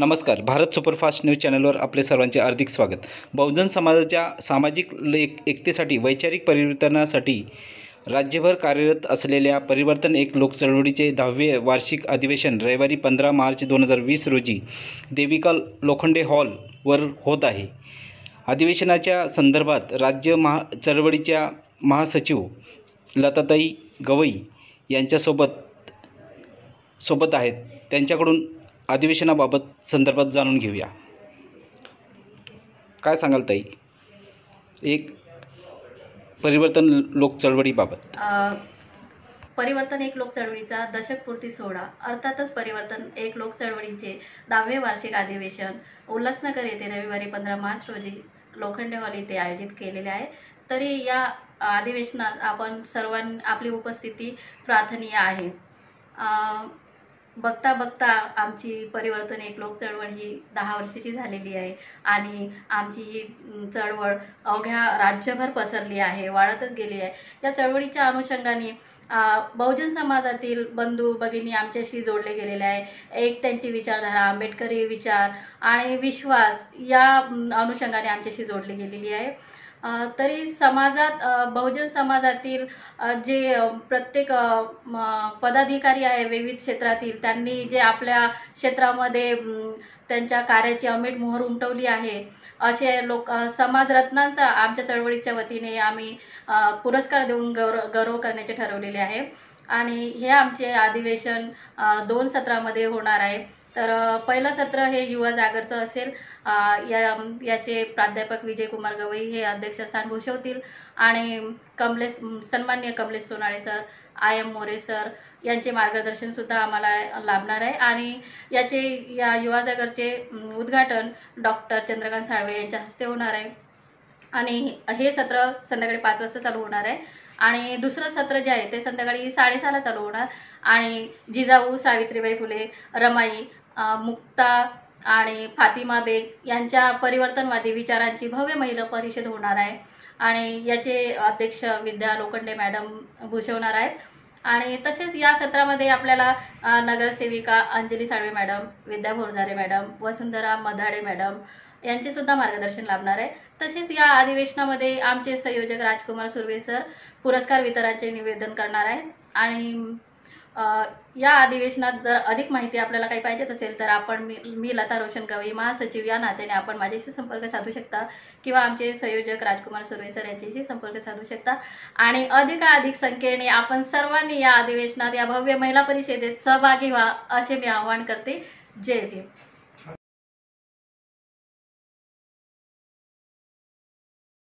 नमस्कार. Bharat superfast news चॅनलवर आपले सर्वांचे हार्दिक स्वागत. बहुजन समाजाच्या सामाजिक एक एकतेसाठी वैचारिक परिवर्तनासाठी राज्यभर कार्यरत असलेल्या परिवर्तन एक लोक चळवळीचे दहावे वार्षिक अधिवेशन रविवारी पंधरा मार्च दोन हजार वीस रोजी देविका लोखंडे हॉलवर होत आहे. अधिवेशनाच्या संदर्भात राज्य महा चळवळीच्या महासचिव लताताई गवई यांच्यासोबत सोबत आहेत. त्यांच्याकडून अधिवेशनाबाबत संदर्भात जाणून घेऊया. काय सांगाल ताई? एक परिवर्तन लोक चळवळीबाबत परिवर्तन एक लोक चळवळीचा दशकपूर्ती सोहळा. अर्थातच परिवर्तन एक लोक चळवळीचे दहावे वार्षिक अधिवेशन. उल्हासनगर येथे रविवारी पंधरा मार्च रोजी लोखंडे हॉल येथे आयोजित केलेले आहे. तरी या अधिवेशनात आपण सर्वां आपली उपस्थिती प्रार्थनीय आहे. बघता बघता आमची परिवर्तन एक लोक चळवळ ही दहा वर्षाची झालेली आहे. आणि आमची ही चळवळ अवघ्या राज्यभर पसरली आहे वाढतच गेली आहे. या चळवळीच्या अनुषंगाने बहुजन समाजातील बंधू भगिनी आमच्याशी जोडले गेलेले आहे. एक त्यांची विचारधारा आंबेडकरी विचार आणि विश्वास या अनुषंगाने आमच्याशी जोडली गेलेली आहे. तरी समाजात बहुजन समाजातील जे प्रत्येक पदाधिकारी आहे विविध क्षेत्रातील त्यांनी जे आपल्या क्षेत्रामध्ये त्यांच्या कार्याची अमिट मोहर उमटवली आहे असे लोक समाजरत्नांचा आमच्या चळवळीच्या वतीने आम्ही पुरस्कार देऊन गौरव गौरव करण्याचे ठरवलेले आहे. आणि हे आमचे अधिवेशन दोन सत्रामध्ये होणार आहे. तर पहिलं सत्र हे युवा जागरचं असेल. या याचे प्राध्यापक विजय कुमार गवई हे अध्यक्षस्थान भूषवतील. आणि कमलेश सन्मान्य Kamlesh Sonale sir I M More sir यांचे मार्गदर्शन सुद्धा आम्हाला लाभणार आहे. आणि याचे या युवा जागरचे उद्घाटन डॉक्टर चंद्रकांत साळवे यांच्या हस्ते होणार आहे. आणि हे सत्र संध्याकाळी पाच वाजता चालू होणार आहे. आणि दुसरं सत्र जे आहे ते संध्याकाळी साडेसहाला चालू होणार. आणि जिजाऊ सावित्रीबाई फुले रमाई मुक्ता आणि फातिमा बेग यांच्या परिवर्तनवादी विचारांची भव्य महिला परिषद होणार आहे. आणि याचे अध्यक्ष विद्या लोखंडे मॅडम भूषवणार आहेत. आणि तसेच या सत्रामध्ये आपल्याला नगरसेविका Anjali Salve madam Vidya Bhorjhare madam Vasundhara Madhade madam यांचे सुद्धा मार्गदर्शन लाभणार आहे. तसेच या अधिवेशनामध्ये आमचे संयोजक राजकुमार सुर्वे सर पुरस्कार वितरणाचे निवेदन करणार आहेत. आणि या अधिवेशनात जर अधिक माहिती आपल्याला काही पाहिजेच असेल तर आपण मी मी लता रोशन गवई महासचिव या नात्याने आपण माझ्याशी संपर्क साधू शकता किंवा आमचे संयोजक राजकुमार सुर्वे सर यांच्याशी संपर्क साधू शकता. आणि अधिकाधिक संख्येने आपण सर्वांनी या अधिवेशनात या भव्य महिला परिषदेत सहभागी व्हा असे मी आवाहन करते. जय भीम.